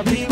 Knows